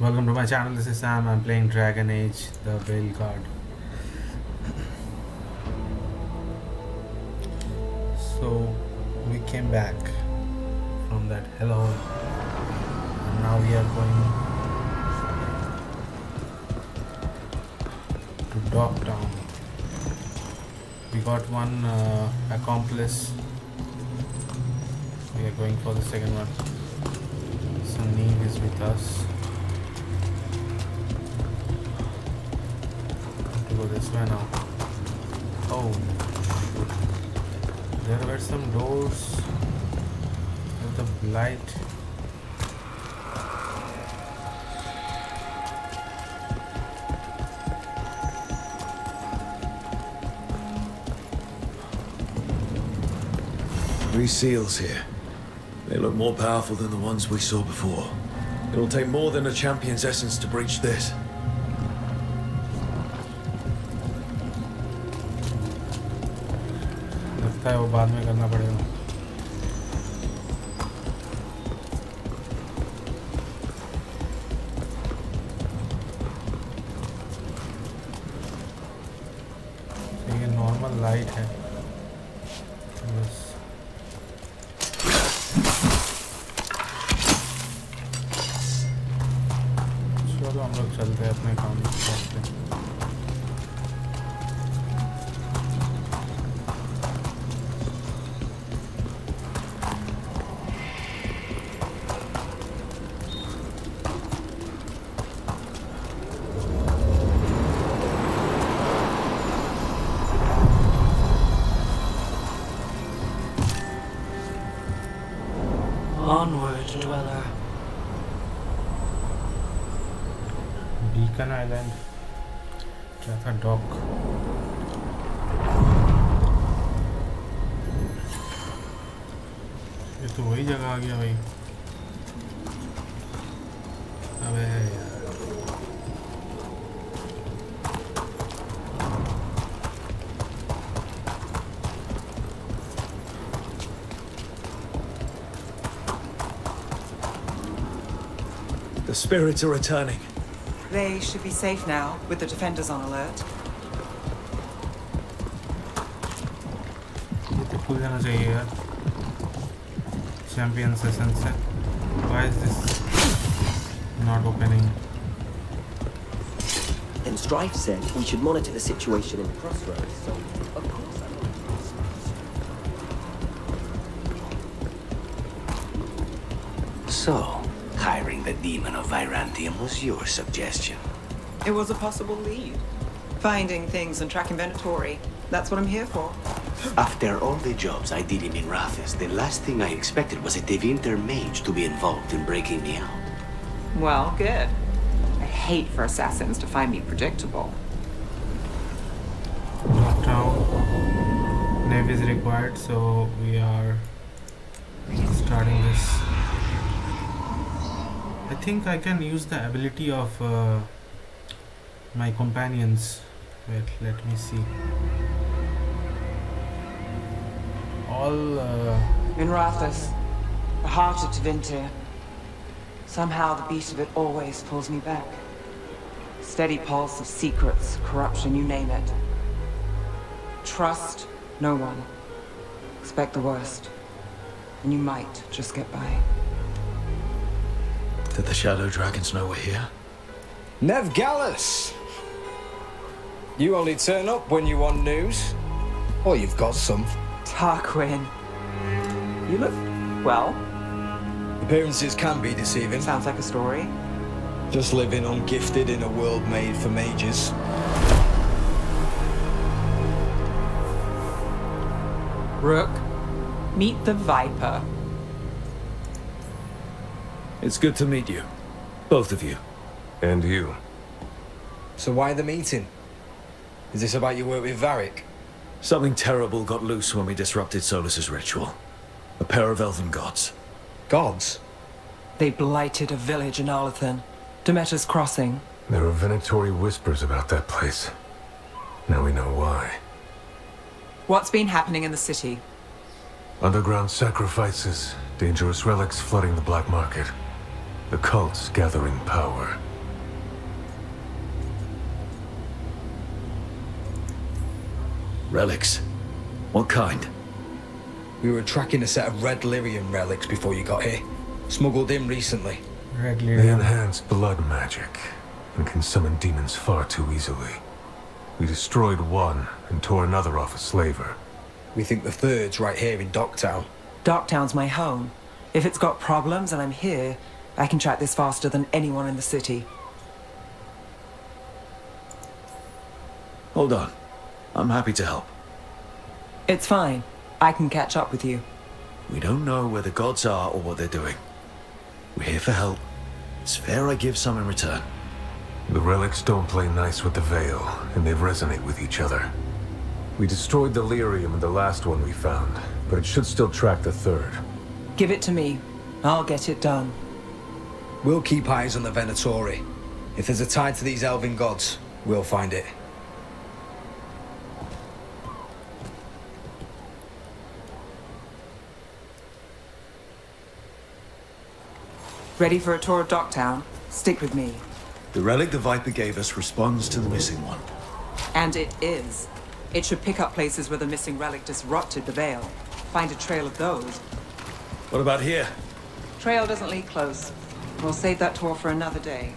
Welcome to my channel, this is Sam. I'm playing Dragon Age, the Veilguard. So, we came back from that hellhole and now we are going to Docktown. We got one uh, accomplice. We are going for the second one. Neve is with us. Go this way now. Oh, shoot. There were some doors with the light. Three seals here. They look more powerful than the ones we saw before. It'll take more than a champion's essence to breach this. है वो बाद में करना पड़ेगा। ये तो वही जगह आ गया भाई अबे यार The spirits are returning. They should be safe now, with the defenders on alert. ये तो खुल जाना चाहिए यार champion session set why is this not opening Then Strife said we should monitor the situation in the crossroads so of course So, hiring the demon of Vyrantium was your suggestion? It was a possible lead. Finding things and tracking Venatori. That's what I'm here for. After all the jobs I did in Minrathous, the last thing I expected was a Tevinter mage to be involved in breaking me out. Well, good. I hate for assassins to find me predictable. lockdown nav is required so we are starting this I think I can use the ability of uh, my companions wait let me see all uh, Minrathous, the heart of Tevinter. Somehow the beat of it always pulls me back. Steady pulse of secrets, corruption, you name it. Trust no one. Expect the worst. And you might just get by. Did the Shadow Dragons know we're here? Neve Gallus! You only turn up when you want news. Or you've got some. Tarquin. You look, well, Appearances can be deceiving. sounds like a story. Just living ungifted in a world made for mages. Rook, meet the Viper. It's good to meet you. Both of you. And you. So why the meeting? Is this about your work with Varric? Something terrible got loose when we disrupted Solas's ritual. A pair of elven gods. Gods? They blighted a village in Arlathan. Demeter's Crossing. There are Venatori whispers about that place. Now we know why. What's been happening in the city? Underground sacrifices, dangerous relics flooding the black market. The cults gathering power. Relics? What kind? We were tracking a set of red lyrium relics before you got here. Smuggled in recently. Red They enhance blood magic and can summon demons far too easily. We destroyed one and tore another off a slaver. We think the third's right here in Docktown. Docktown's my home. If it's got problems and I'm here, I can track this faster than anyone in the city. Hold on. I'm happy to help. It's fine. I can catch up with you. We don't know where the gods are or what they're doing. We're here for help. It's fair I give some in return. The relics don't play nice with the Veil, and they resonate with each other. We destroyed the lyrium in the last one we found, but it should still track the third. Give it to me. I'll get it done. We'll keep eyes on the Venatori. If there's a tie to these elven gods, we'll find it. Ready for a tour of Docktown? Stick with me. The relic the Viper gave us responds to the missing one. And it is. It should pick up places where the missing relic disrupted the veil. Find a trail of those. What about here? Trail doesn't lead close. We'll save that tour for another day.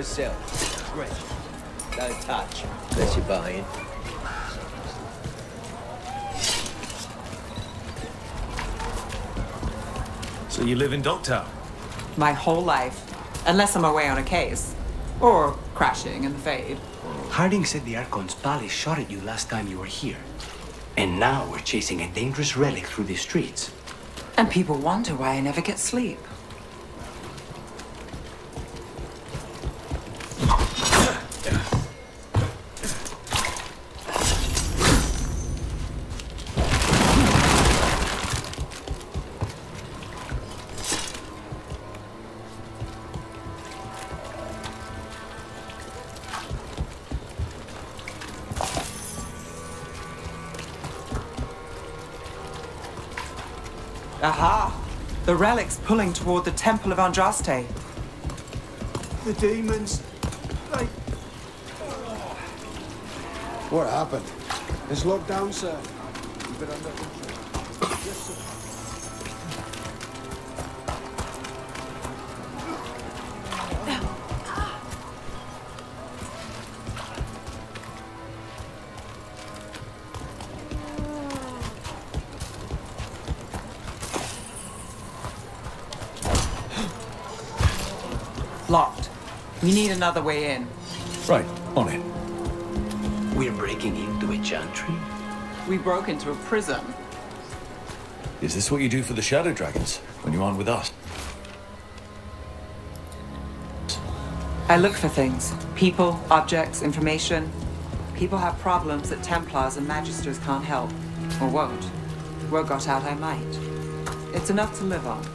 Myself. Great. Don't touch. Unless you're buying. So you live in Docktown? My whole life. Unless I'm away on a case. Or crashing in the Fade. Harding said the Archon's palace shot at you last time you were here. And now we're chasing a dangerous relic through the streets. And people wonder why I never get sleep. Relic's pulling toward the Temple of Andraste. The demons. They. What happened? It's locked down, sir. Locked. We need another way in. Right, on it. We're breaking into a chantry? We broke into a prison. Is this what you do for the Shadow Dragons when you aren't with us? I look for things people, objects, information. People have problems that Templars and Magisters can't help, or won't. Word got out I might. It's enough to live on,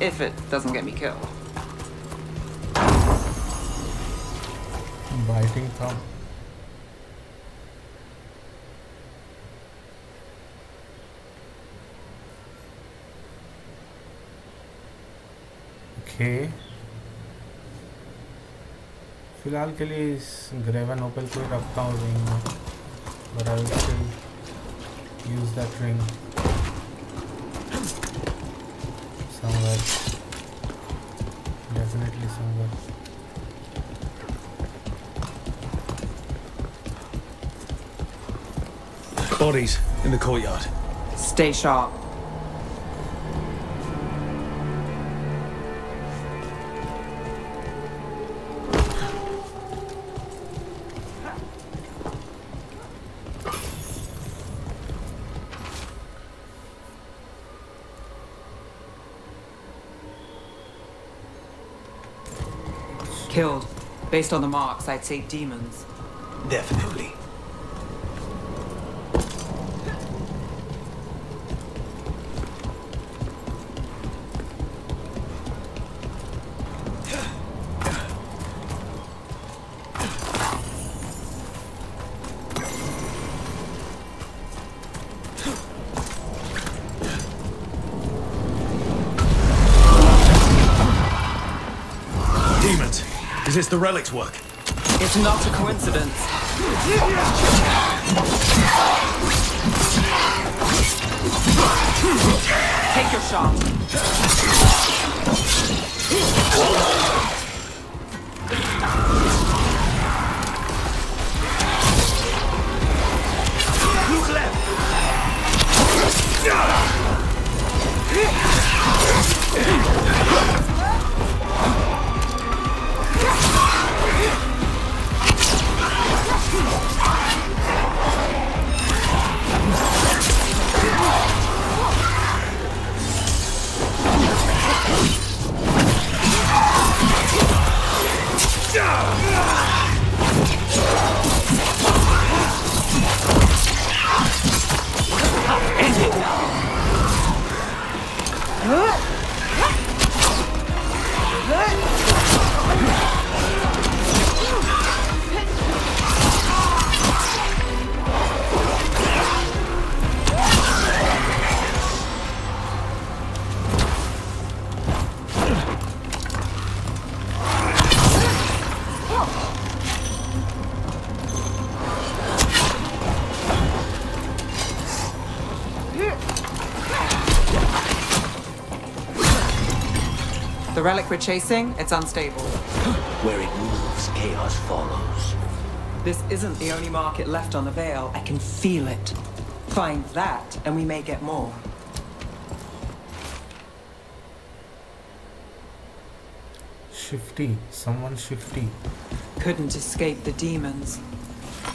if it doesn't get me killed. biting था। Okay. फ़िलहाल के लिए इस ग्रेवन ओपल को रखता हूँ ring में। But I will use that ring somewhere definitely somewhere Bodies in the courtyard. Stay sharp. Killed. Based on the marks, I'd say demons. Definitely. Is the relic's work? It's not a coincidence. Take your shot. Look left! The relic we're chasing, it's unstable. Where it moves, chaos follows. This isn't the only market left on the Veil. I can feel it. Find that, and we may get more. Shifty. Someone shifty. Couldn't escape the demons.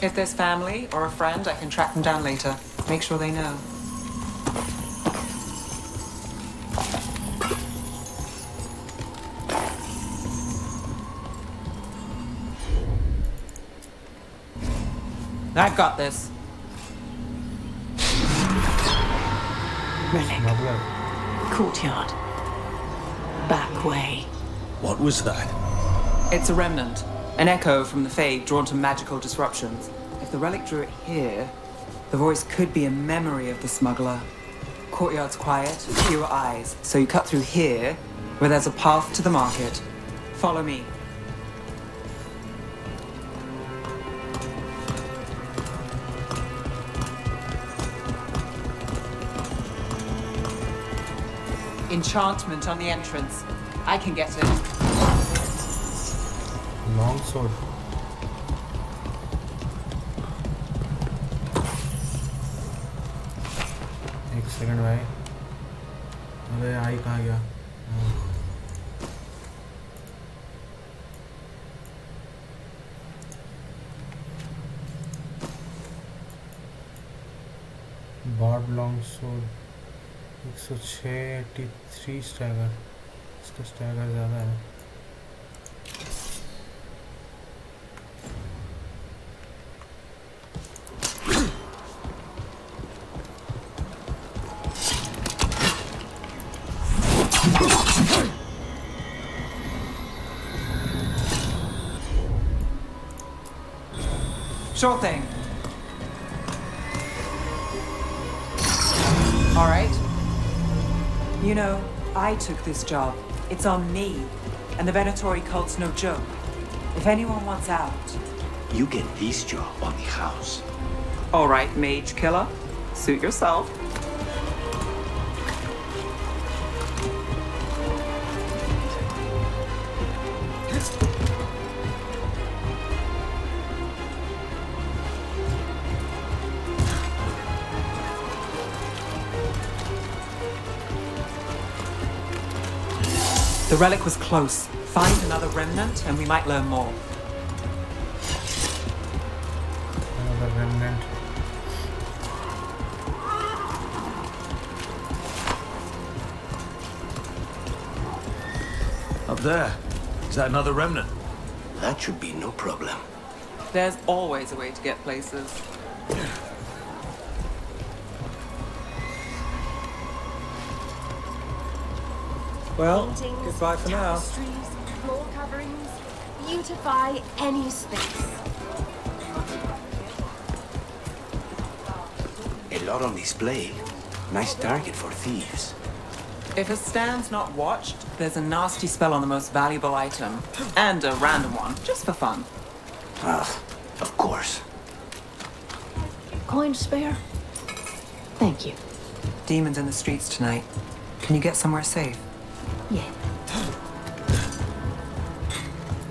If there's family or a friend, I can track them down later. Make sure they know. I've got this. Relic. Courtyard. Back way. What was that? It's a remnant, an echo from the Fade drawn to magical disruptions. If the relic drew it here, the voice could be a memory of the smuggler. Courtyard's quiet, fewer eyes, so you cut through here, where there's a path to the market. Follow me. Enchantment on the entrance. I can get it. Long sword. एक second भाई अरे आई कहाँ गया हाँ। Baud long सोड एक सौ छः एटी थ्री स्टैगर इसका स्टैगर ज़्यादा है Sure thing. You know, I took this job. It's on me. And the Venatori cult's no joke. If anyone wants out. You get this job on the house. All right, mage killer. Suit yourself. Relic was close. Find another remnant and we might learn more. another remnant Up there. Is that another remnant? That should be no problem. There's always a way to get places. Well, Paintings, goodbye for now. floor coverings, beautify any space. A lot on display. Nice target for thieves. If a stand's not watched, there's a nasty spell on the most valuable item. And a random one, just for fun. Ah, of course. Coin spare? Thank you. Demons in the streets tonight. Can you get somewhere safe? Yeah.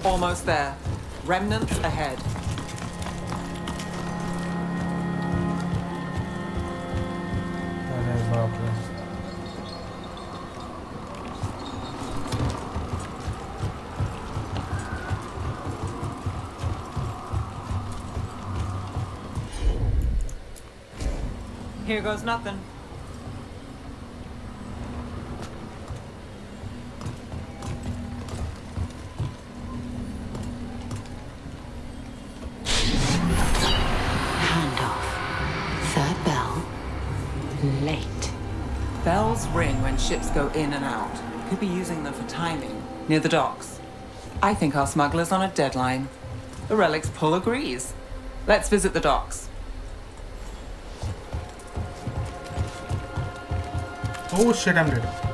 Almost there. Remnants ahead. Here goes nothing. Go in and out. Could be using them for timing. Near the docks. I think our smuggler's on a deadline. The relic's pull agrees. Let's visit the docks. Oh shit, I'm dead.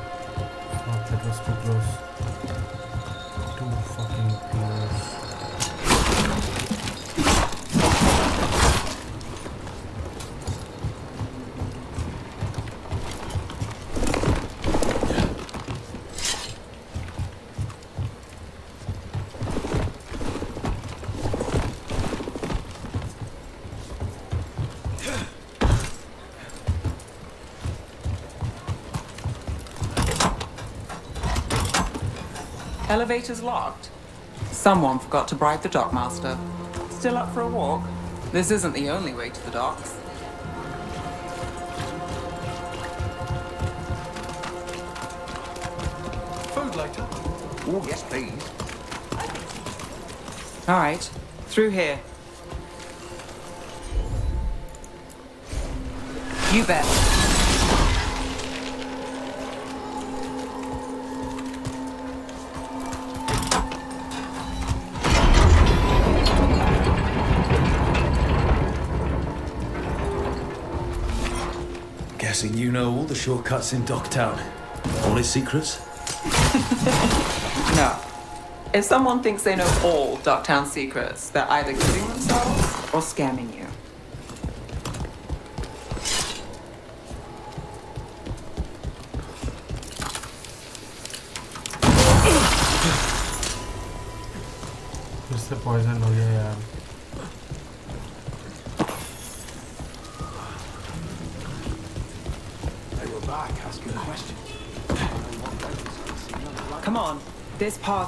Elevator's locked. Someone forgot to bribe the dockmaster. Still up for a walk? This isn't the only way to the docks. Food later? Oh, yes, please. All right, through here. You bet. guessing you know all the shortcuts in Docktown. All its secrets? no. If someone thinks they know all Docktown secrets, they're either kidding themselves or scamming you. What's the poison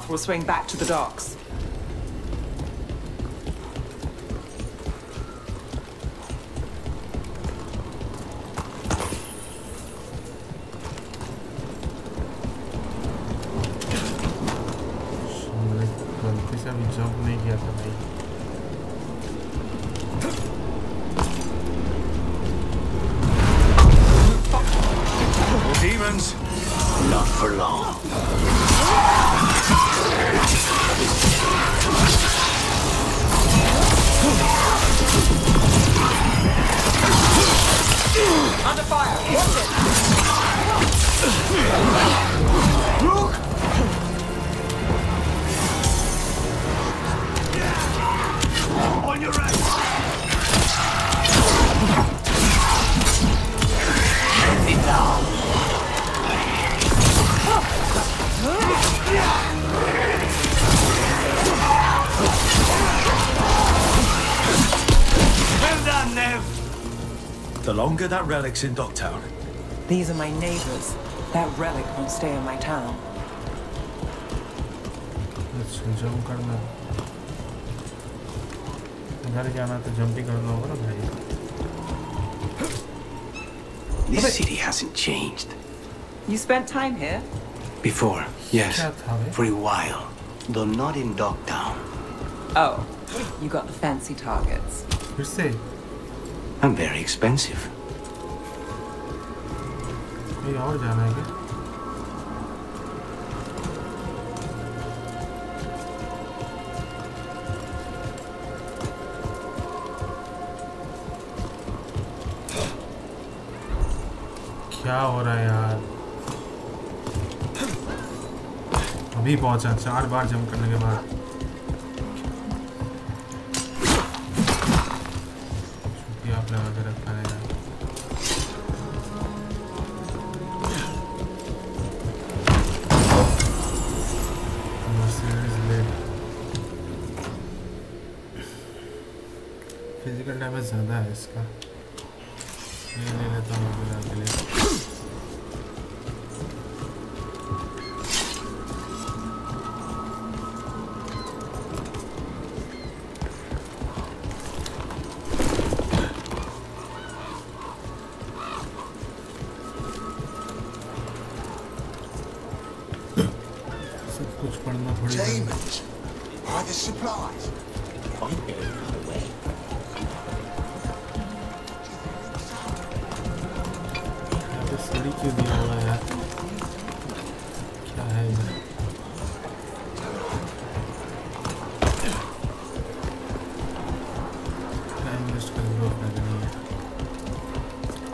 Will swing back to the docks. that relic's in Docktown, These are my neighbors. That relic won't stay in my town. अच्छा jump करना घर जाना तो jump ही करना होगा ना भाई This city hasn't changed. You spent time here? Before, yes. क्या था बे? For a while. Though not in Dogtown. Oh, you got the fancy targets. फिर से I'm very expensive. कहीं और जाना है क्या? क्या हो रहा है यार? अभी पहुँचा, चार बार जंप करने के बाद। Essa é da ESCA.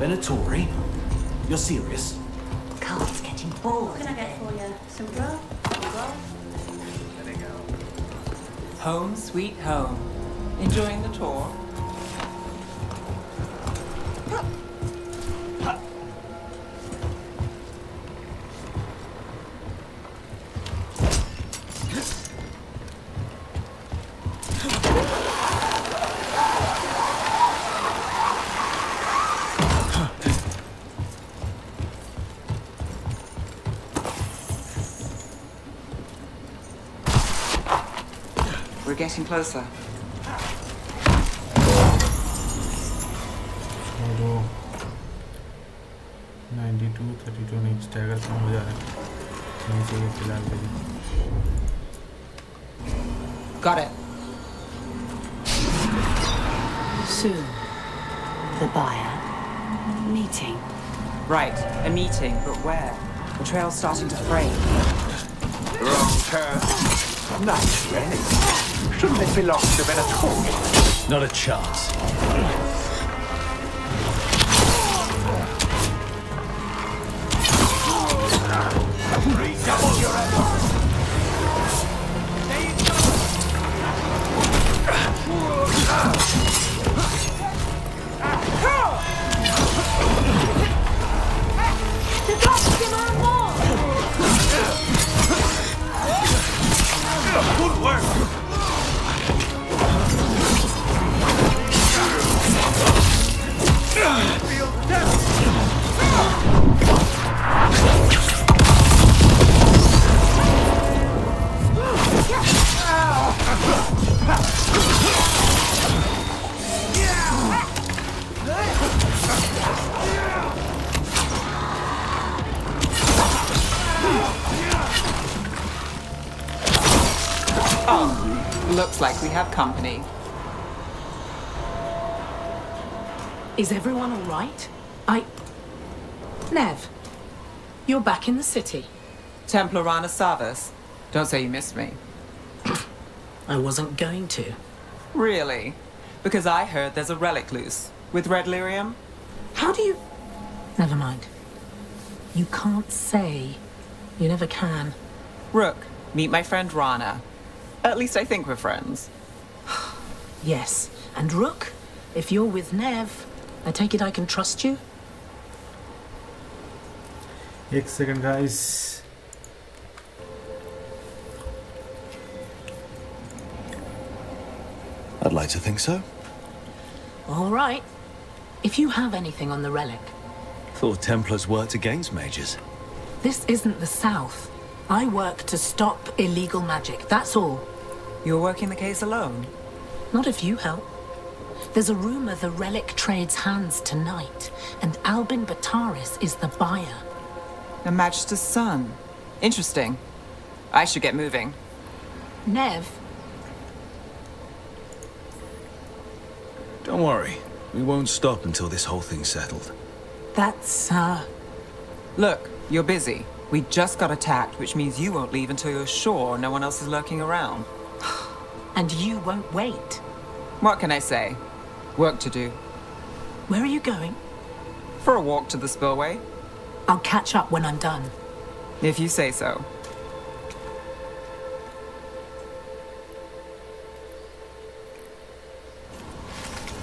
Venatori? You're serious? Carl's getting bored. What can I get for you? Some grub? Some grub? Home sweet home. Enjoying the tour? closer. छोड़ो 92 32 नहीं स्टैगर कम हो जा रहा है नहीं चाहिए फिलहाल के लिए Got it. Soon. The buyer. Meeting. Right, a meeting, but where? The trail's starting to fray. Wrong turn. Nice relic. Shouldn't it belong to Venatori? Not a chance. Redouble your efforts. The dogs demand more! Good work. Looks like we have company. Is everyone all right? I. Neve, you're back in the city. Templar Rana Savas. Don't say you missed me. I wasn't going to. Really? Because I heard there's a relic loose. With red lyrium? How do you. Never mind. You can't say. You never can. Rook, meet my friend Rana. At least I think we're friends. yes. And Rook, if you're with Neve, I take it I can trust you? One second, guys. I'd like to think so. All right. If you have anything on the relic. Thought Templars worked against mages. This isn't the South. I work to stop illegal magic, that's all. You're working the case alone? Not if you help. There's a rumor the relic trades hands tonight, and Albin Bataris is the buyer. A Magister's son. Interesting. I should get moving. Neve, Don't worry. We won't stop until this whole thing's settled. That's, uh... Look, you're busy. We just got attacked, which means you won't leave until you're sure no one else is lurking around. And you won't wait. What can I say? Work to do. Where are you going? For a walk to the spillway. I'll catch up when I'm done. If you say so.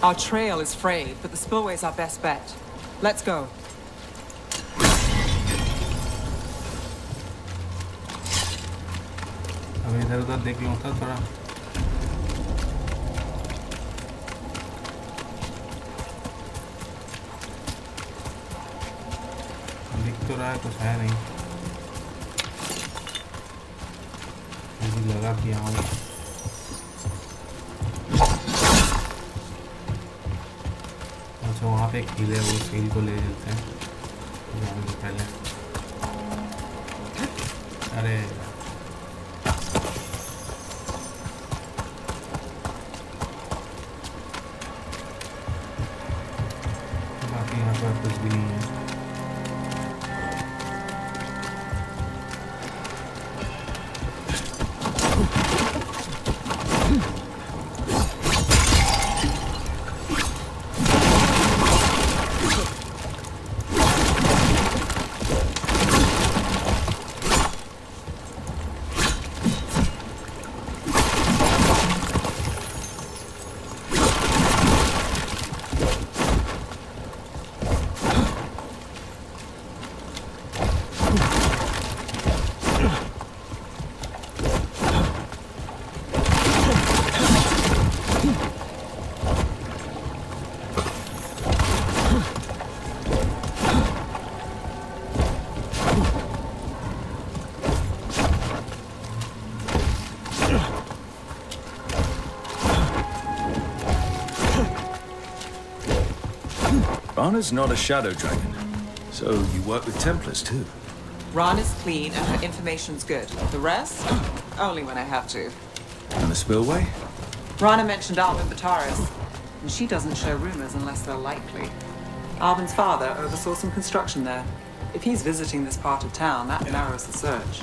Our trail is frayed, but the spillway's our best bet. Let's go. अब इधर उधर देख लो था थोड़ा। दिख तो रहा है, कुछ है नहीं। लगा कि हाँ अच्छा वहाँ पे एक है, वो हिल को ले लेते हैं। पहले। अरे Rana's not a shadow dragon. So you work with Templars too? Ron is clean and her information's good. The rest? Only when I have to. And the spillway? Rana mentioned Albin Bataris, and she doesn't share rumors unless they're likely. Albin's father oversaw some construction there. If he's visiting this part of town, that narrows the search.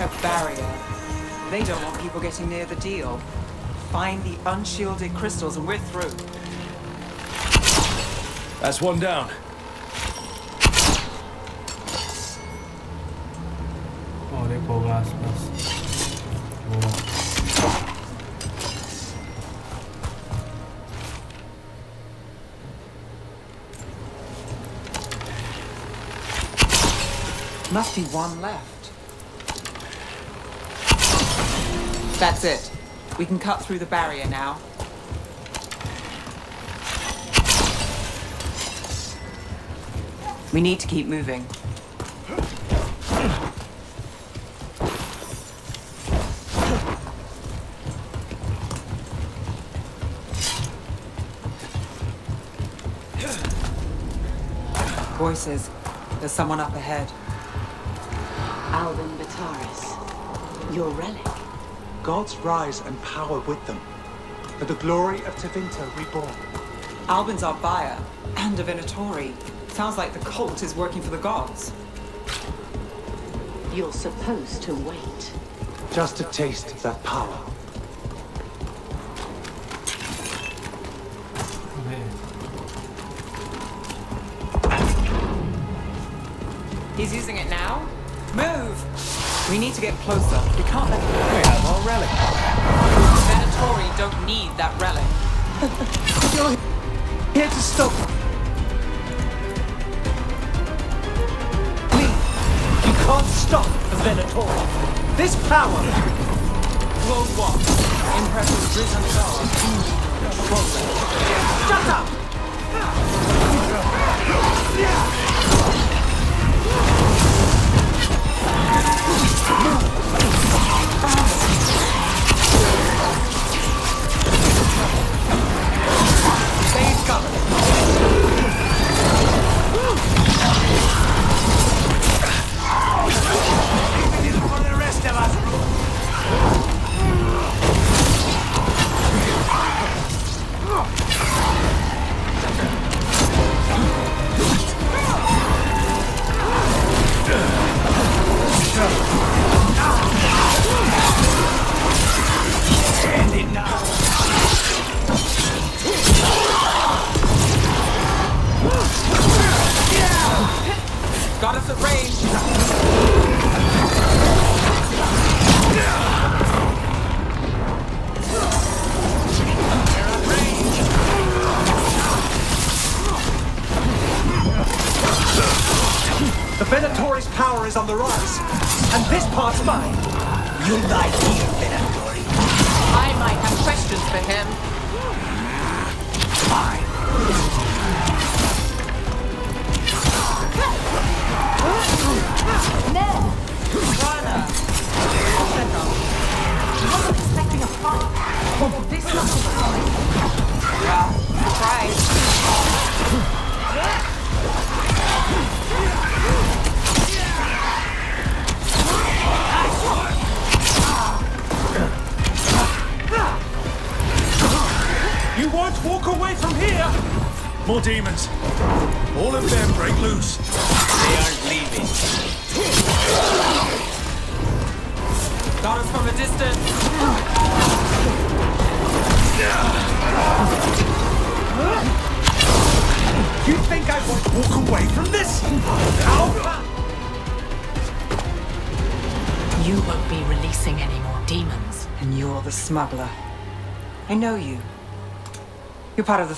A barrier. They don't want people getting near the deal. Find the unshielded crystals and we're through. That's one down. Must be one left. That's it. We can cut through the barrier now. We need to keep moving. Voices. There's someone up ahead. Albin Bataris. Your relic. Gods rise and power with them. For the glory of Tevinter reborn. Albin's our buyer, and a Venatori. Sounds like the cult is working for the gods. You're supposed to wait. Just a taste of that power. He's using it now? Move! We need to get closer. We can't let him... have our relic. Venatori don't need that relic. You're here to stop. Leave. You can't stop the Venator. This power. Close watch. Impressive risen guard. Shut up! Stay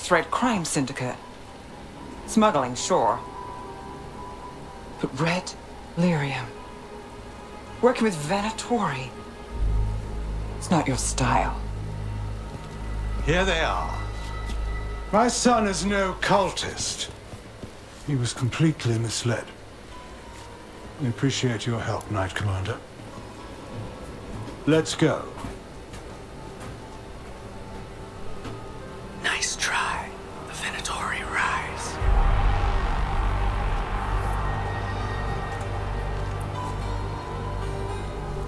Thread Crime Syndicate. Smuggling, sure. But Red Lyrium. Working with Venatori. It's not your style. Here they are. My son is no cultist. He was completely misled. We appreciate your help, Knight Commander. Let's go.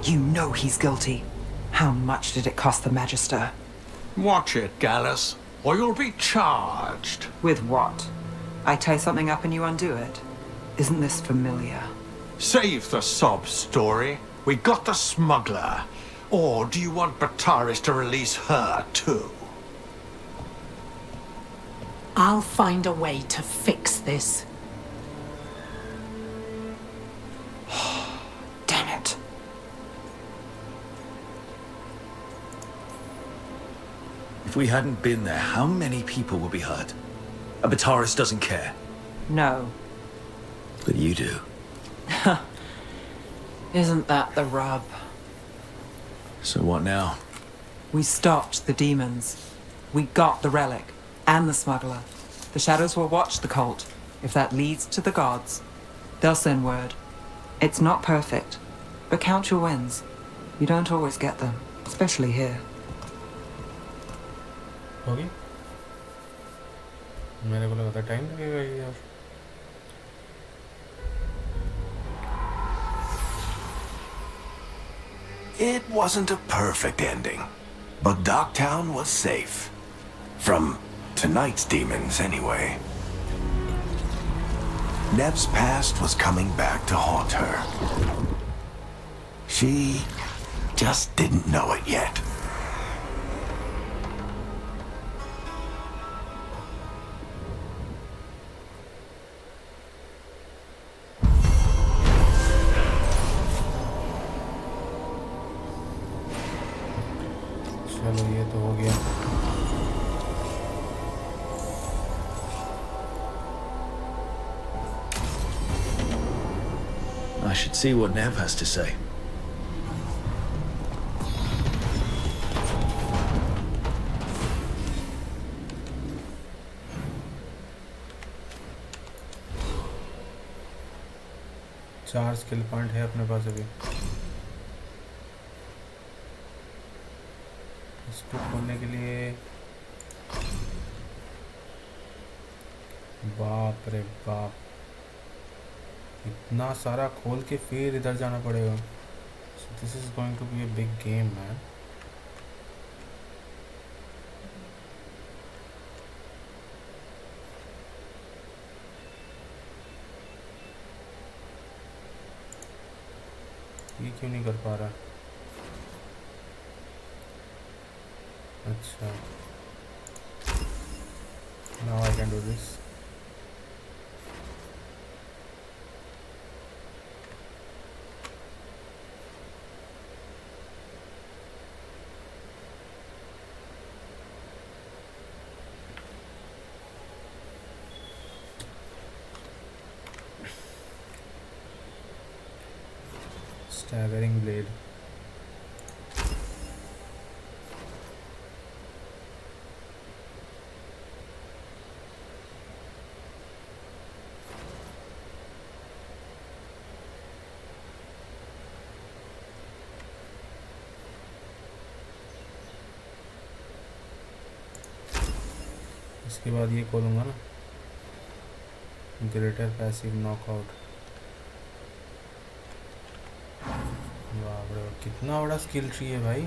You know he's guilty. How much did it cost the Magister? Watch it, Gallus, or you'll be charged. With what? I tie something up and you undo it. Isn't this familiar? Save the sob story. We got the smuggler. Or do you want Bataris to release her, too? I'll find a way to fix this. If we hadn't been there, how many people would be hurt? And Bataris doesn't care. No. But you do. Isn't that the rub? So what now? We stopped the demons. We got the relic and the smuggler. The shadows will watch the cult. If that leads to the gods, they'll send word. It's not perfect, but count your wins. You don't always get them, especially here. होगी मेरे को लगा था time लगेगा ये यार It wasn't a perfect ending, but Docktown was safe. From tonight's demons, anyway. Neve's past was coming back to haunt her. She just didn't know it yet. चलो ये तो हो गया I should see what Nev has to say. चार skill point है अपने पास अभी खोलने के लिए। बाप रे बाप। इतना सारा खोल के फिर इधर जाना पड़ेगा। This is going to be a big game, man. ये क्यों नहीं कर पा रहा? Achha. Now I can do this. इसके बाद ये खोलूँगा ना। ग्रेटर पैसिव नॉकआउट कितना बड़ा स्किल ट्री है भाई।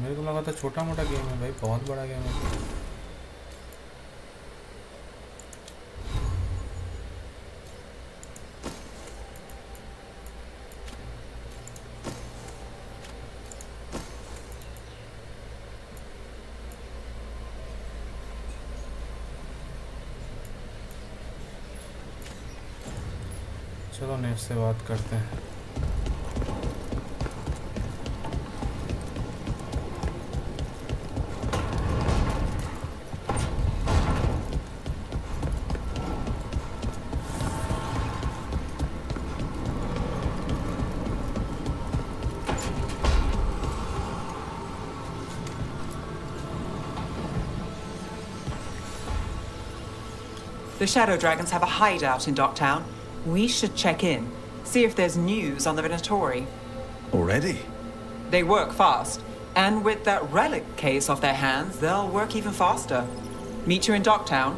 मेरे को लगा था छोटा मोटा गेम है भाई, बहुत बड़ा गेम है। चलो नेट से बात करते हैं The Shadow Dragons have a hideout in Docktown. We should check in, see if there's news on the Venatori. Already? They work fast, and with that relic case off their hands, they'll work even faster. Meet you in Docktown.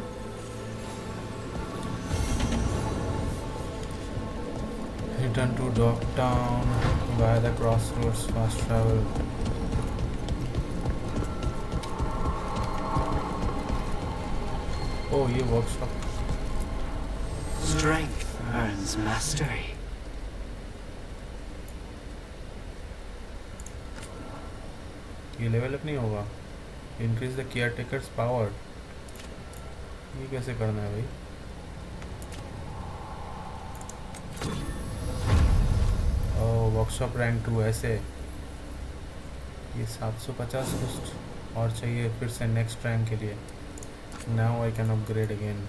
Return to Docktown via the crossroads fast travel. Oh, ये workshop. Strength mastery. ये level up नहीं होगा। Increase the care takers power ये कैसे करना है भाई? Workshop rank to ऐसे। ये 750 कुछ और चाहिए फिर से नेक्स्ट रैंक के लिए। Now I can upgrade again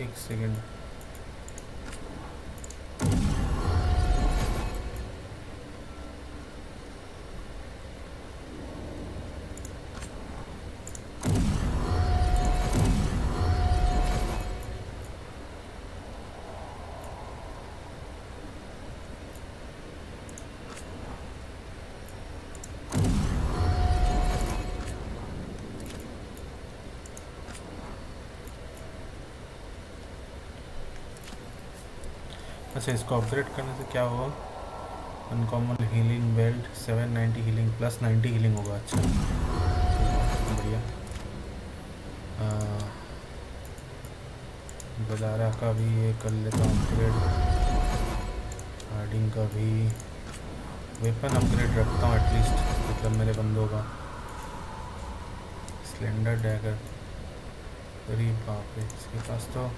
एक सेकेंड अच्छा इसको अपग्रेड करने से क्या होगा? Uncommon healing belt 790 healing plus 90 healing होगा। अच्छा। बढ़िया। बदारा का भी ये कर लेता हूँ अपग्रेड हार्डिंग का भी। वेपन अपग्रेड रखता हूँ एटलीस्ट मतलब मेरे बंदों का। स्लेंडर डैगर अरे बाप रे, इसके पास तो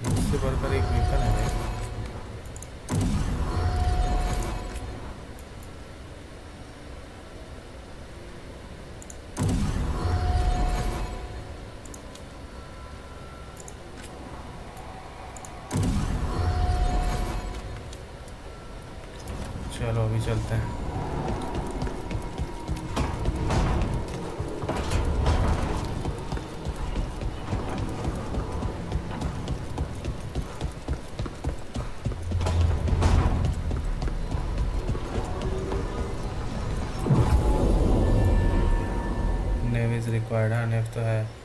इससे बढ़कर एक वेपन है भाई। अभी चलते हैं। नेव इज़ रिक्वायर्ड है नेव तो है।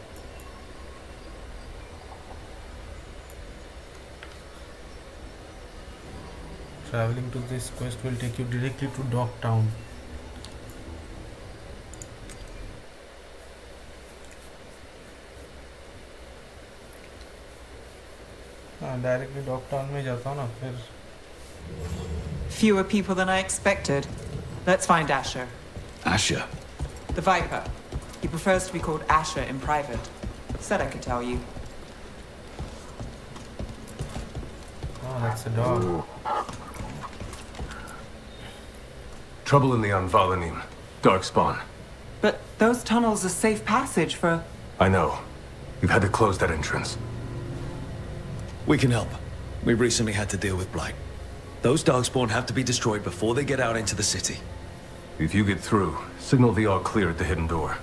Traveling to this quest will take you directly to Dogtown. हाँ डायरेक्टली डॉकटाउन में जाता हूँ ना फिर Fewer people than I expected. Let's find Asher. Asher. The Viper. He prefers to be called Asher in private. Said I could tell you. हाँ That's a dog. Trouble in the Anvalanim. Darkspawn. But those tunnels are safe passage for... I know. We've had to close that entrance. We can help. We recently had to deal with Blight. Those Darkspawn have to be destroyed before they get out into the city. If you get through, signal the all clear at the hidden door.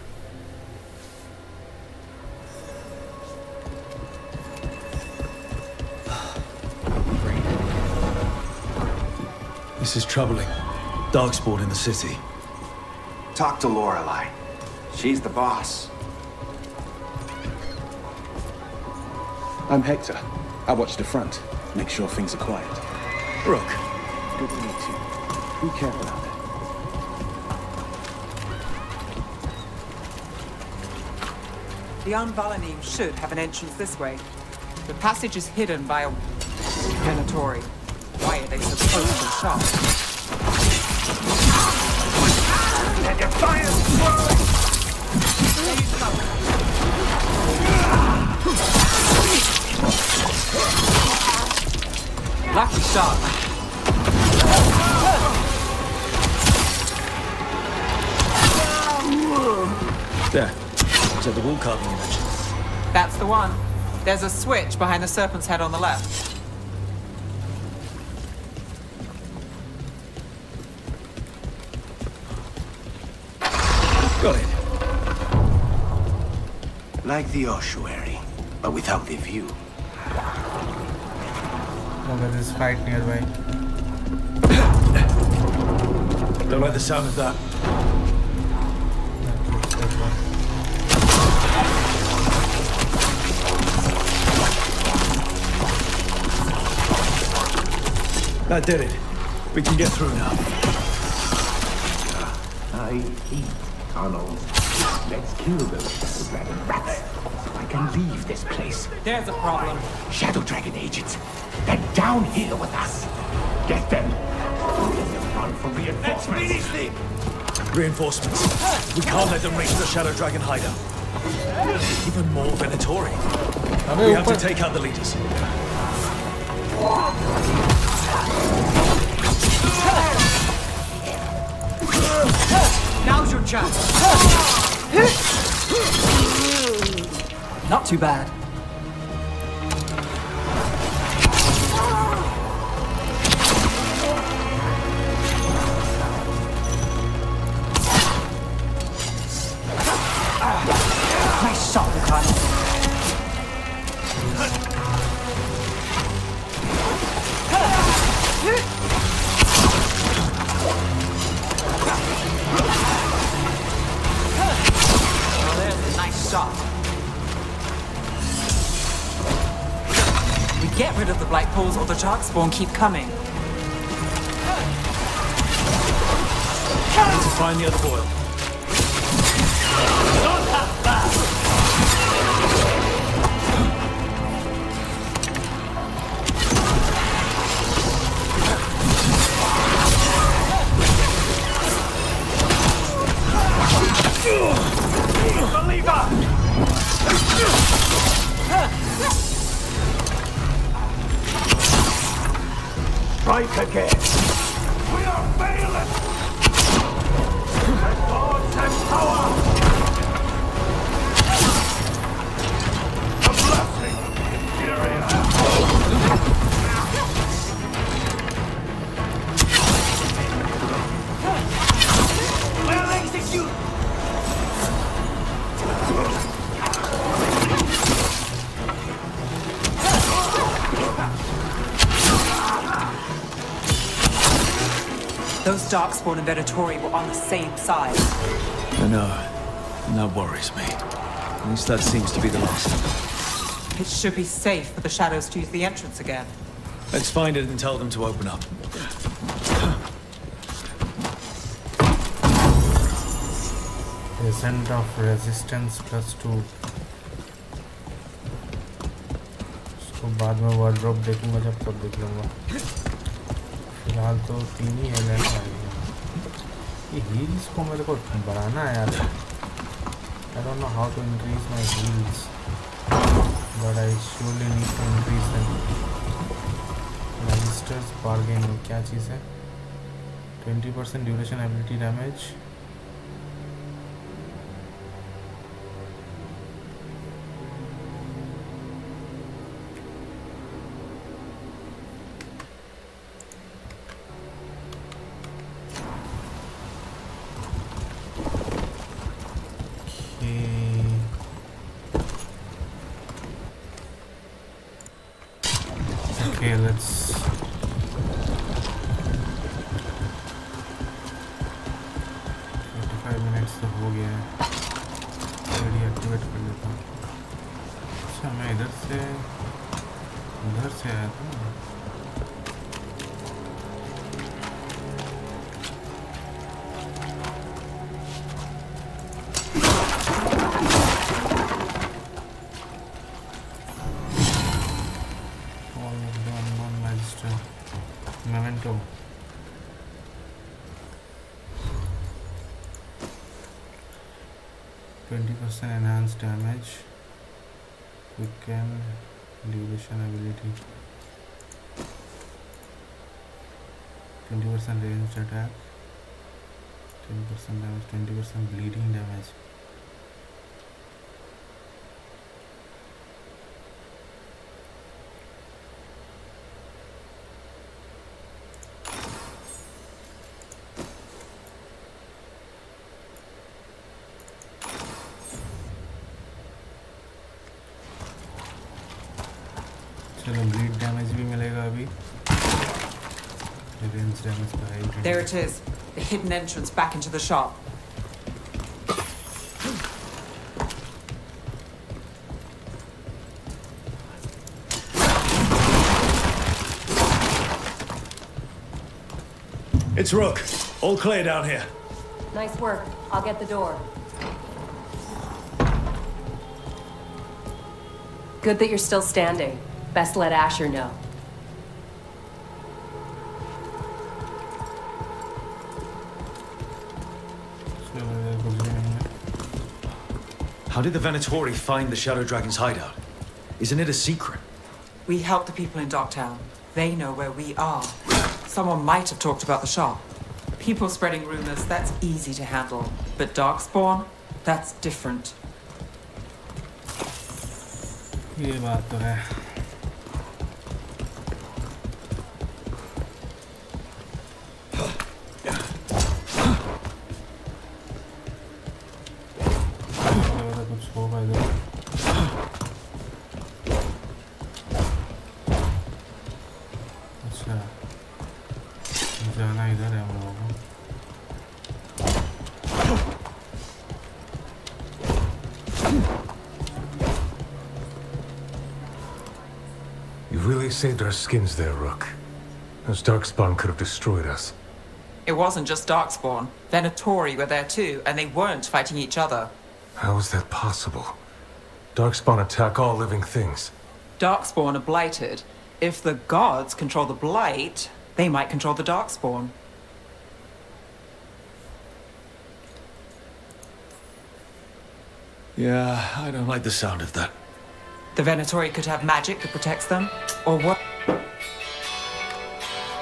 This is troubling. Darkspawn in the city. Talk to Lorelei. She's the boss. I'm Hector. I watch the front. Make sure things are quiet. Rook. Good to meet you. Be careful out there. The Anvalanim should have an entrance this way. The passage is hidden by a... Venatori. Why are they so close to The defiance Lucky shot. There. Is that the wall carving you mentioned? That's the one. There's a switch behind the serpent's head on the left. Got it. Like the ossuary, but without the view. Look at this fight nearby. Don't like the sound of that. That did it. We can get through now. I hate tunnels. Let's kill those Shadow Dragon rats so I can leave this place. There's a problem. Shadow Dragon agents. They're down here with us. Get them. Let them run for reinforcements. Reinforcements. We can't let them reach the Shadow Dragon hideout. Even more Venatori. We have to take out the leaders. Now's your chance. Not too bad. Shot. We get rid of the black pools or the dark spawn keep coming. Need to find the other boil. Strike again. We are failing. Have power. darkspawn and Venatori were on the same side. I know. And that worries me. At least that seems to be the last. It should be safe for the shadows to use the entrance again. Let's find it and tell them to open up. Descent of resistance plus to उसको बाद में wardrobe देखूंगा जब तब देख लूंगा फिलहाल तो तीन ही है लेना है ये हील्स को मेरे को बढ़ाना है यार I don't know how to increase my heals but I surely need to increase them magister's bargain क्या चीज़ है twenty percent duration ability damage damage. Quicken duration ability. Twenty percent ranged attack. Ten percent damage. Twenty percent bleeding damage. चलो bleed damage भी मिलेगा अभी range damage का है There it is. The hidden entrance back into the shop. It's Rook. All clear down here. Nice work. I'll get the door. Good that you're still standing. Best let Asher know. चलो इधर कुछ भी नहीं है How did the Venatori find the Shadow Dragon's hideout? Isn't it a secret? We help the people in Docktown. They know where we are. Someone might have talked about the shop. People spreading rumors, that's easy to handle. But Darkspawn, that's different. ये बात तो है Saved our skins there, Rook. Those Darkspawn could have destroyed us. It wasn't just Darkspawn. Venatori were there too, and they weren't fighting each other. How is that possible? Darkspawn attack all living things. Darkspawn are blighted. If the gods control the blight, they might control the Darkspawn. Yeah, I don't like the sound of that. The Venatori could have magic that protects them, or what?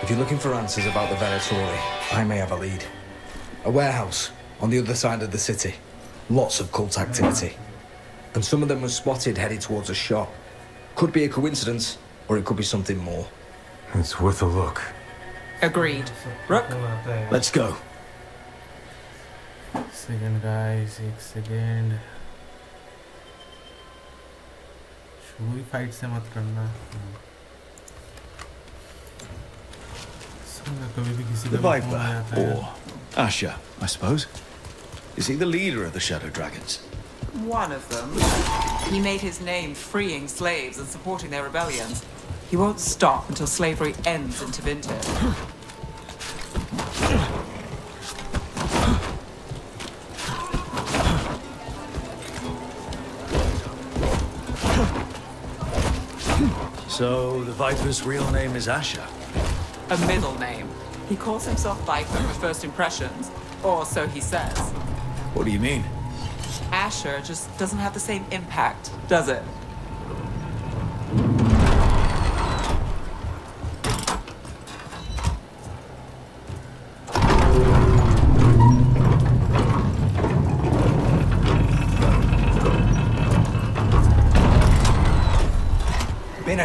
If you're looking for answers about the Venatori, I may have a lead. A warehouse on the other side of the city. Lots of cult activity. And some of them were spotted headed towards a shop. Could be a coincidence, or it could be something more. It's worth a look. Agreed. Rook, let's go. Second guy, six again. पूरी fight से मत करना कभी भी किसी Asher, I suppose. Is he the leader of the Shadow Dragons? One of them. He made his name freeing slaves and supporting their rebellions. He won't stop until slavery ends in Tevinter. So, the Viper's real name is Asher. A middle name. He calls himself Viper for first impressions, or so he says. What do you mean? Asher just doesn't have the same impact, does it?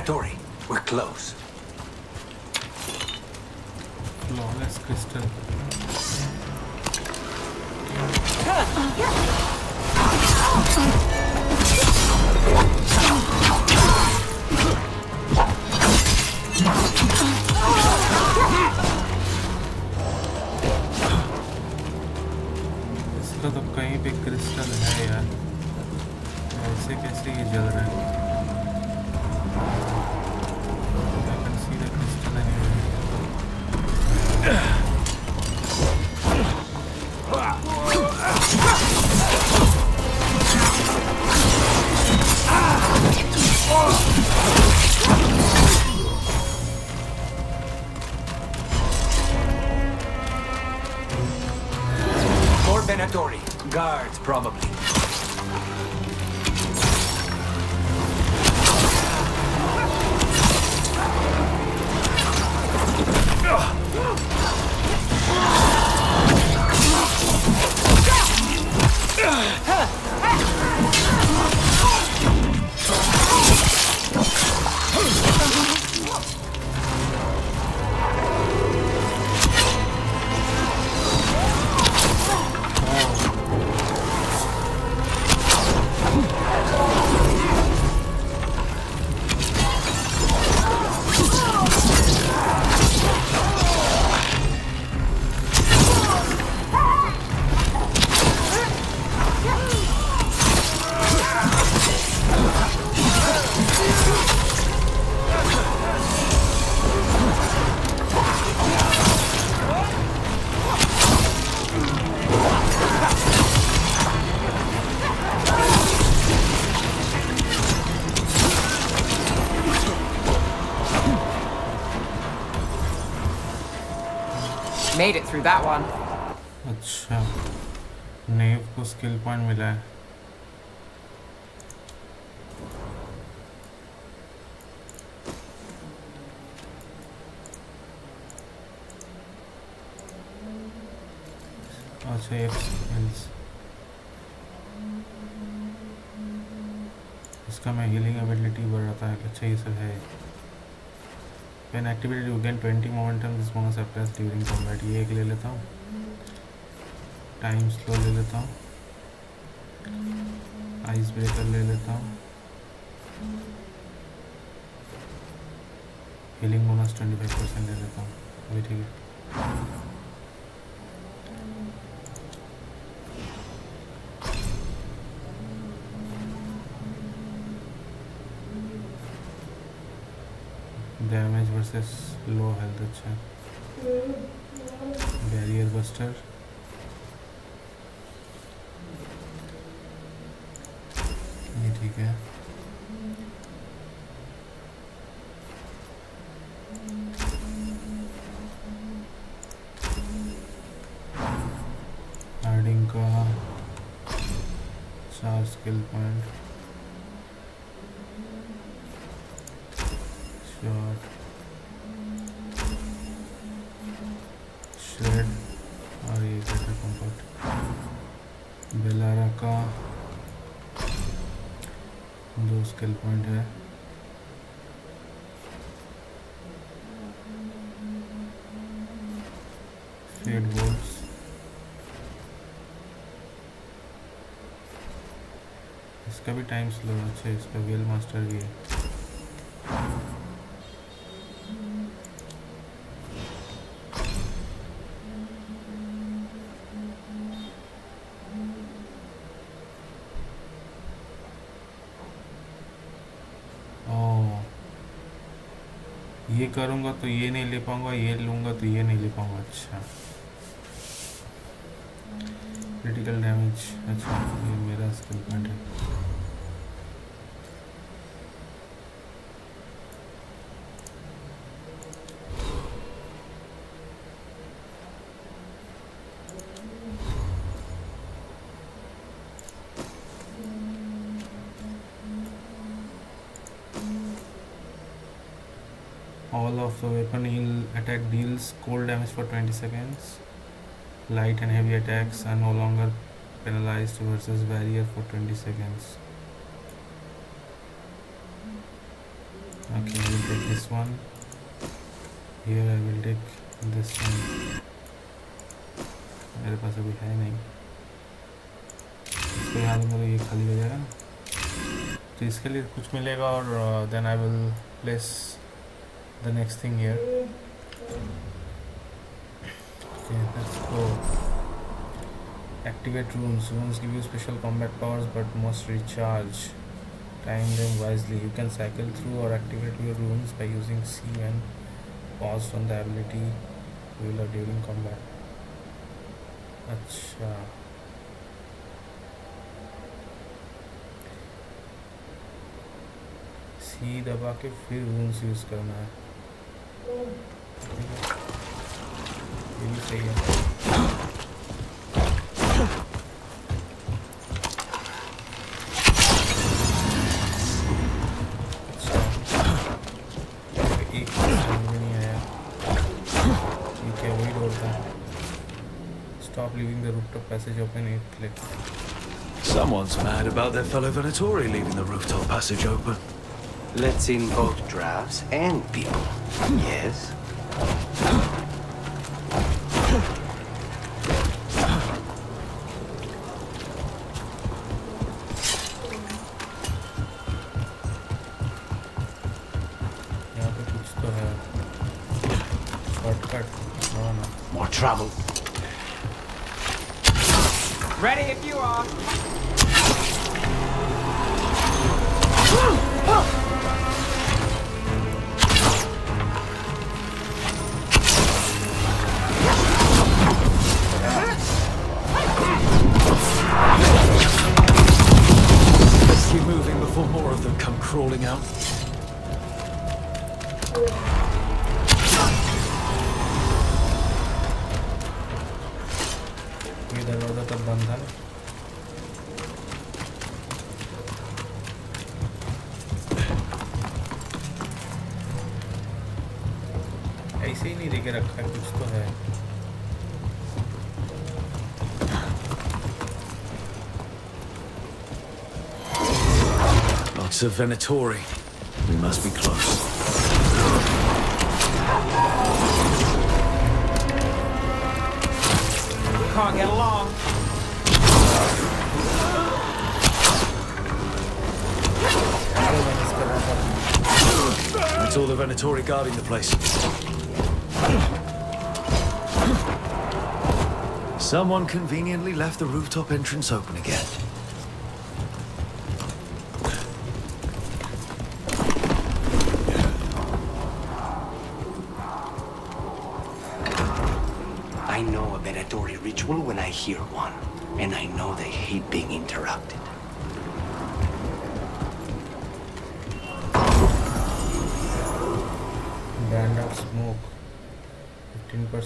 Venatori, we're close. More Guards, probably. That one. अच्छा नेव को skill point मिला है activity to gain twenty momentum this bonus appears during combat ये एक ले लेता हूँ time slow ले लेता हूँ आइस ब्रेकर ले लेता हूँ healing bonus twenty five percent ले लेता हूँ अभी ठीक है डैमेज वर्सेस लो हेल्थ अच्छा। बैरियर बस्टर ये ठीक है हार्डिंग का चार स्किल पॉइंट शॉट श्रेड और ये बेटर कंफर्ट बेलारा का दो स्किल पॉइंट है फेड बोल्स इसका भी टाइम स्लो अच्छा इसका वेल मास्टर भी है। ओह। ये करूँगा तो ये नहीं ले पाऊँगा, ये लूँगा तो ये नहीं ले पाऊँगा अच्छा। क्रिटिकल डैमेज अच्छा ये मेरा स्किल पॉइंट है। The weapon heal attack deals cold damage for 20 seconds. Light and heavy attacks are no longer penalized versus barrier for 20 seconds. Okay, I will take this one. Here I will take this one. मेरे पास अभी है नहीं इसको पे मेरा ये खाली हो जाएगा तो इसके लिए कुछ मिलेगा और then I will place the next thing here Okay, let's go. Activate runes. Runes give you special combat powers but must recharge. Time them wisely. You can cycle through or activate your runes by using C when paused on the ability wheel or during combat. अच्छा सी दबा के फिर रून्स use करना है Someone's mad about their fellow Venatori leaving the rooftop passage open. Let's in both drafts and people. Yes. ऐसे ही नहीं लेके रखा है कुछ तो है Lots of Venatori. We must be close. Can't get along. That's all the Venatori guarding the place. Someone conveniently left the rooftop entrance open again.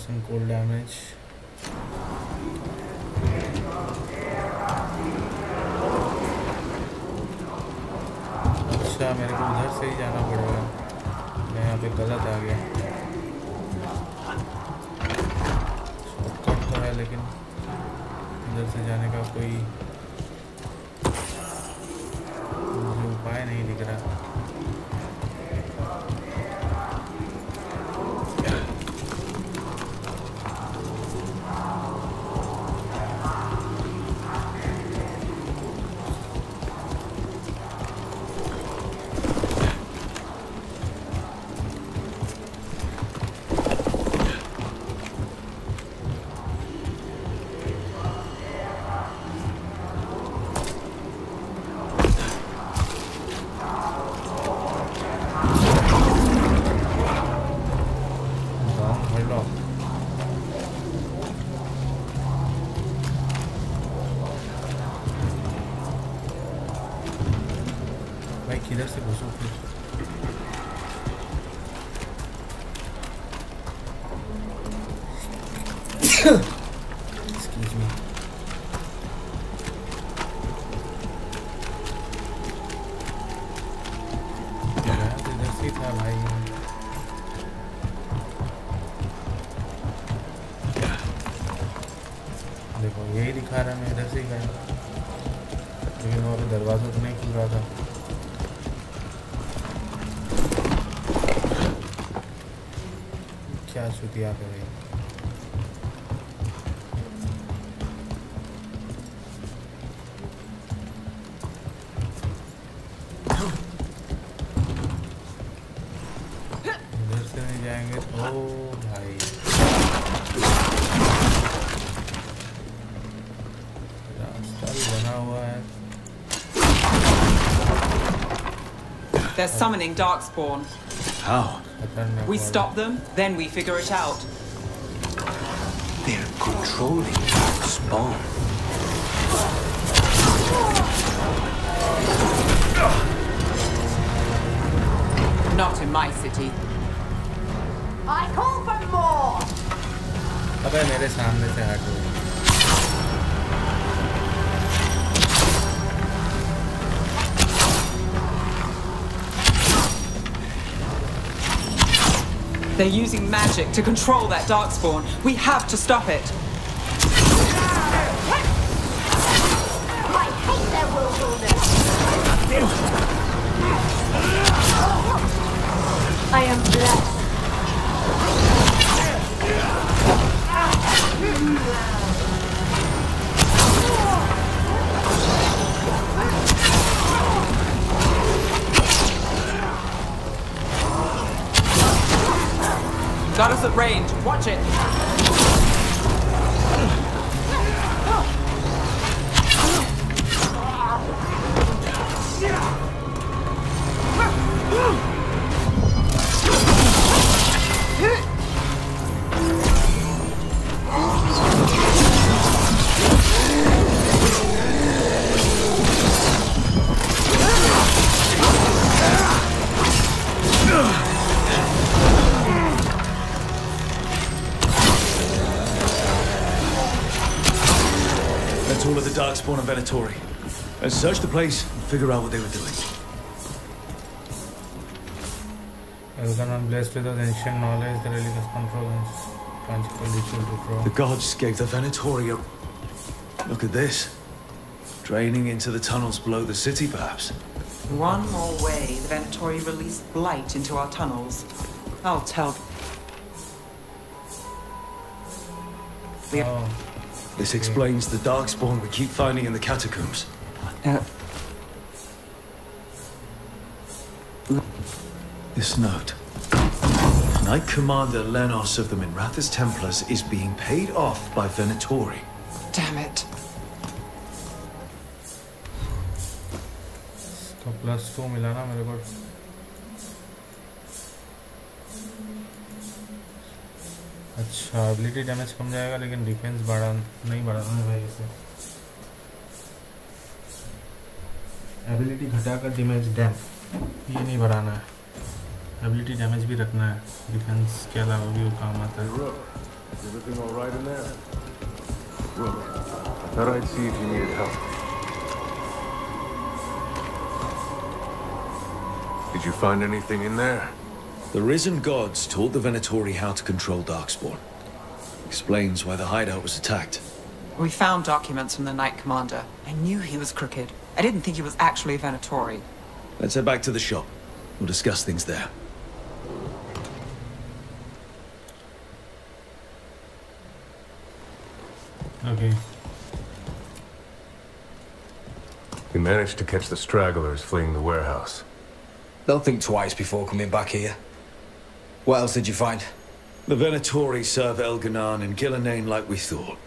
15% cold damage. अच्छा मेरे को उधर से ही जाना पड़ेगा मैं यहाँ पे गलत आ गया। शॉर्टकट तो है, लेकिन उधर से जाने का कोई c'est bon, j'en prie. Huh. the other way. They're summoning Darkspawn. How? खतरनाक We वाला। stop them, then we figure it out. They're controlling Spawn. Not in my city. I call for more! अबे मेरे सामने से हट गई They're using magic to control that Darkspawn. We have to stop it. All of the Darkspawn and Venatori. And search the place and figure out what they were doing. Elgar'nan blessed with ancient knowledge, the religious control and magical ritual to draw. The gods gave the Venatori a... Look at this. Draining into the tunnels below the city, perhaps. One more way, the Venatori released blight into our tunnels. I'll tell. The Oh, this explains the darkspawn we keep finding in the catacombs. Uh, this note. Knight Commander Lenos of the Minrathous Templars is being paid off by Venatori. Damn it. Stop last 2 मिला my मेरे अच्छा ability damage कम जाएगा लेकिन defence बढ़ा नहीं बढ़ाना भाई इसे एबिलिटी घटाकर डैमेज डैम ये नहीं बढ़ाना है। एबिलिटी डैमेज भी रखना है। डिफेंस के अलावा भी वो काम आता है। Did you find anything in there? The risen gods taught the Venatori how to control Darkspawn. Explains why the hideout was attacked. We found documents from the Knight Commander. I knew he was crooked. I didn't think he was actually a Venatori. Let's head back to the shop. We'll discuss things there. Okay. We managed to catch the stragglers fleeing the warehouse. They'll think twice before coming back here. What else did you find? The Venatori serve Elgar'nan and Ghilan'nain like we thought.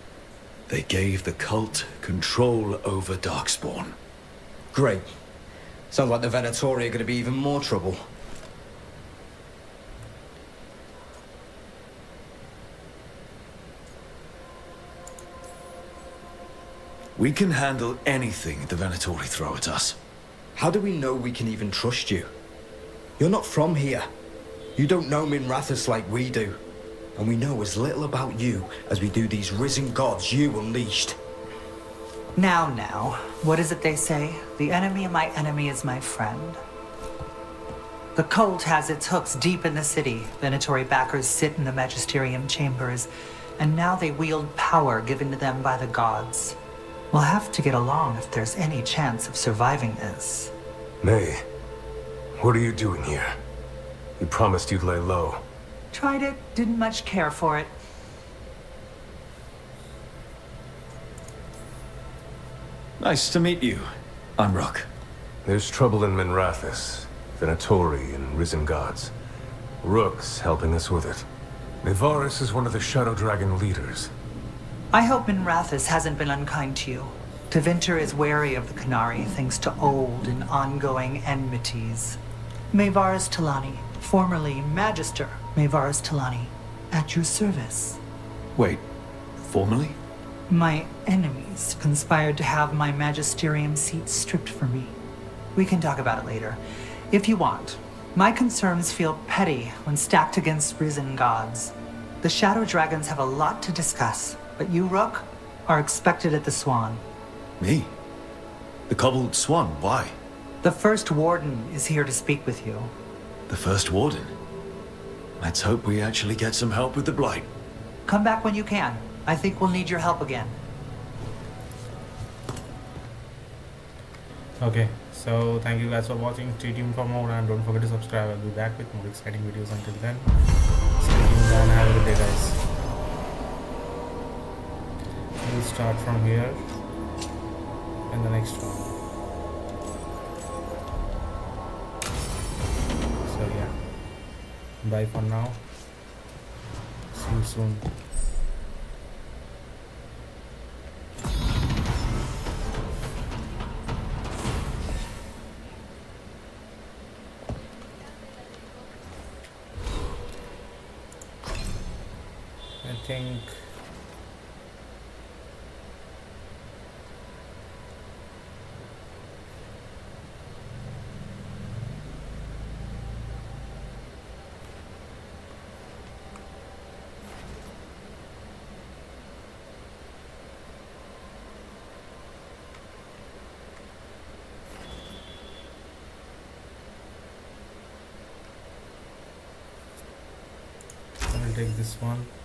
They gave the cult control over Darkspawn. Great. Sounds like the Venatori are going to be even more trouble. We can handle anything the Venatori throw at us. How do we know we can even trust you? You're not from here. You don't know Minrathous like we do. And we know as little about you as we do these risen gods you unleashed. Now, now, what is it they say? The enemy of my enemy is my friend. The cult has its hooks deep in the city. Venatori backers sit in the magisterium chambers, and now they wield power given to them by the gods. We'll have to get along if there's any chance of surviving this. May, what are you doing here? You promised you'd lay low. Tried it, didn't much care for it. Nice to meet you. I'm Rook. There's trouble in Minrathous, Venatori, and Risen Gods. Rook's helping us with it. Maevaris is one of the Shadow Dragon leaders. I hope Minrathous hasn't been unkind to you. Tevinter is wary of the Qunari thanks to old and ongoing enmities. Maevaris Tilani, formerly Magister Maevaris Tilani, at your service. Wait, formally? My enemies conspired to have my magisterium seat stripped from me. We can talk about it later, if you want. My concerns feel petty when stacked against risen gods. The Shadow Dragons have a lot to discuss, but you, Rook, are expected at the Swan. Me? The Cobbled Swan, why? The First Warden is here to speak with you. The First Warden? Let's hope we actually get some help with the Blight. Come back when you can. I think we'll need your help again. Okay, so thank you guys for watching. Stay tuned for more and don't forget to subscribe. I'll be back with more exciting videos until then. Stay tuned and have a good day guys. We'll start from here in the next one. Bye for now. See you soon. I think I'll take this one.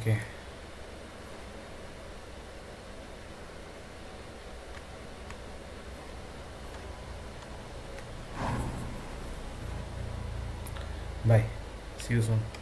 Okay. Bye. See you soon.